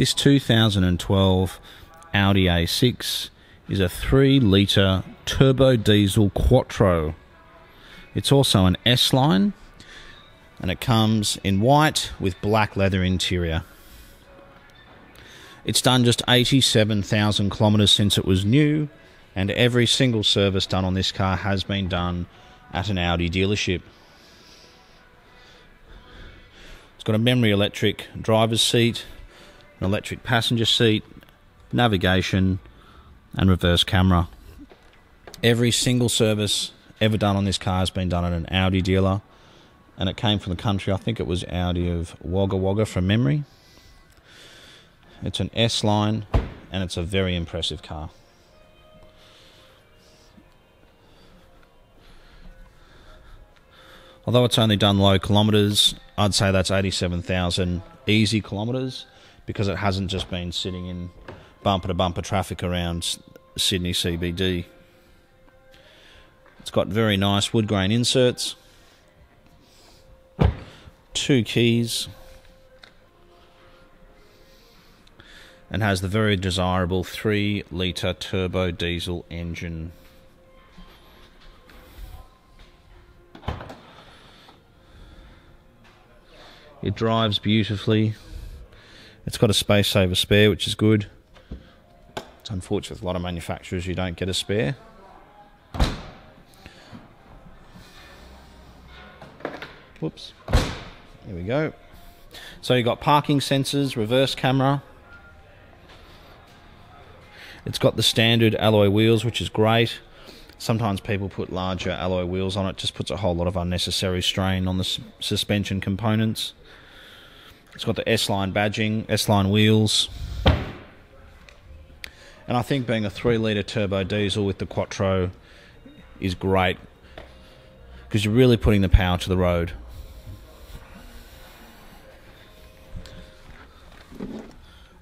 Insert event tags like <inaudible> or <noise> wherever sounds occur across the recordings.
This 2012 Audi A6 is a 3 litre turbo diesel quattro. It's also an S line and it comes in white with black leather interior. It's done just 87,000 kilometres since it was new, and every single service done on this car has been done at an Audi dealership. It's got a memory electric driver's seat, an electric passenger seat, navigation, and reverse camera. Every single service ever done on this car has been done at an Audi dealer, and it came from the country. I think it was Audi of Wagga Wagga from memory. It's an S line, and it's a very impressive car. Although it's only done low kilometres, I'd say that's 87,000 easy kilometres because it hasn't just been sitting in bumper to bumper traffic around Sydney CBD. It's got very nice wood grain inserts, two keys, and has the very desirable 3 litre turbo diesel engine. It drives beautifully. It's got a space saver spare, which is good. It's unfortunate with a lot of manufacturers you don't get a spare. Whoops. Here we go. So you've got parking sensors, reverse camera. It's got the standard alloy wheels, which is great. Sometimes people put larger alloy wheels on it, just puts a whole lot of unnecessary strain on the suspension components. It's got the S line badging, S line wheels. And I think being a 3 litre turbo diesel with the Quattro is great because you're really putting the power to the road.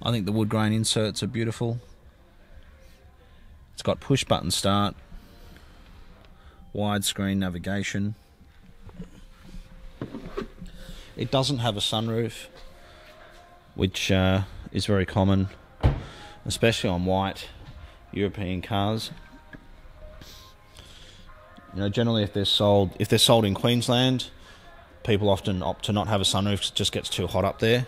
I think the wood grain inserts are beautiful. It's got push button start, widescreen navigation. It doesn't have a sunroof, which uh, is very common, especially on white European cars. You know, generally, if they're sold if they're sold in Queensland, people often opt to not have a sunroof; it just gets too hot up there.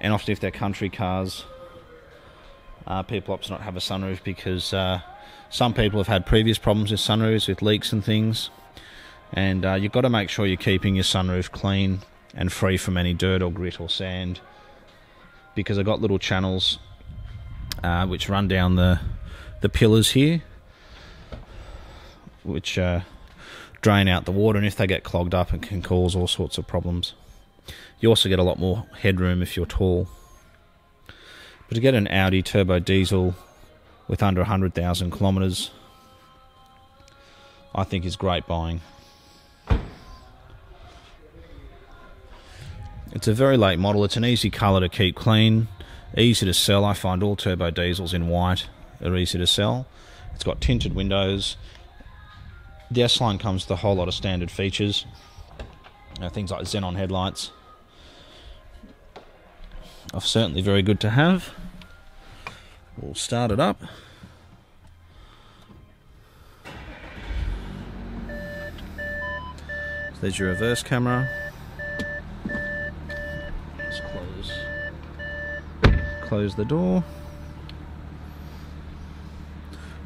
And often, if they're country cars, uh, people opt to not have a sunroof because uh, some people have had previous problems with sunroofs with leaks and things and uh, you've got to make sure you're keeping your sunroof clean and free from any dirt or grit or sand. Because I've got little channels uh, which run down the the pillars here which uh, drain out the water and if they get clogged up it can cause all sorts of problems. You also get a lot more headroom if you're tall. But to get an Audi turbo diesel with under 100,000 kilometres I think is great buying It's a very late model. It's an easy colour to keep clean, easy to sell. I find all turbo diesels in white are easy to sell. It's got tinted windows. The S line comes with a whole lot of standard features, uh, things like xenon headlights. Are certainly very good to have. We'll start it up. there's your reverse camera. Close the door.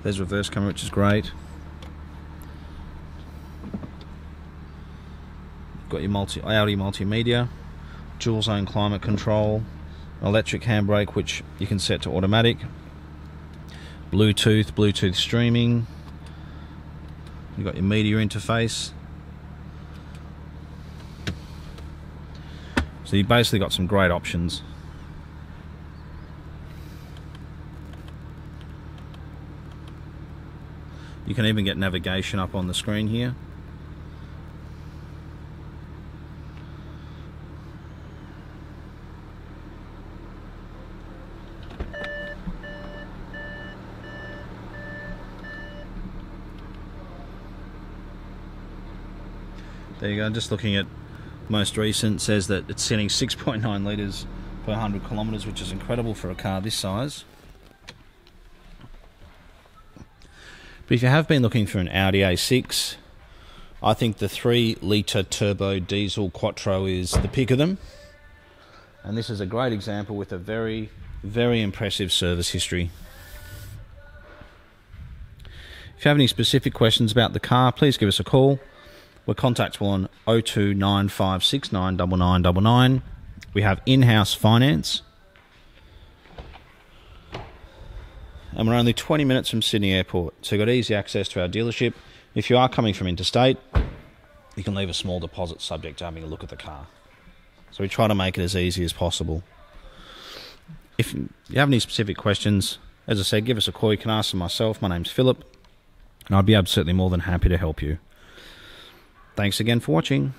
There's reverse camera, which is great. Got your multi Audi multimedia, dual zone climate control, electric handbrake, which you can set to automatic. Bluetooth, Bluetooth streaming. You've got your media interface. So you've basically got some great options. You can even get navigation up on the screen here. There you go, just looking at most recent says that it's sending <laughs> 6.9 litres per 100 kilometres, which is incredible for a car this size. But if you have been looking for an Audi A6, I think the 3 litre turbo diesel Quattro is the pick of them. And this is a great example with a very, very impressive service history. If you have any specific questions about the car, please give us a call. We're contactable on 0295699999. We have in house finance. And we're only 20 minutes from Sydney Airport, so you've got easy access to our dealership. If you are coming from interstate, you can leave a small deposit subject to having a look at the car. So we try to make it as easy as possible. If you have any specific questions, as I said, give us a call. You can ask them myself. My name's Philip, and I'd be absolutely more than happy to help you. Thanks again for watching.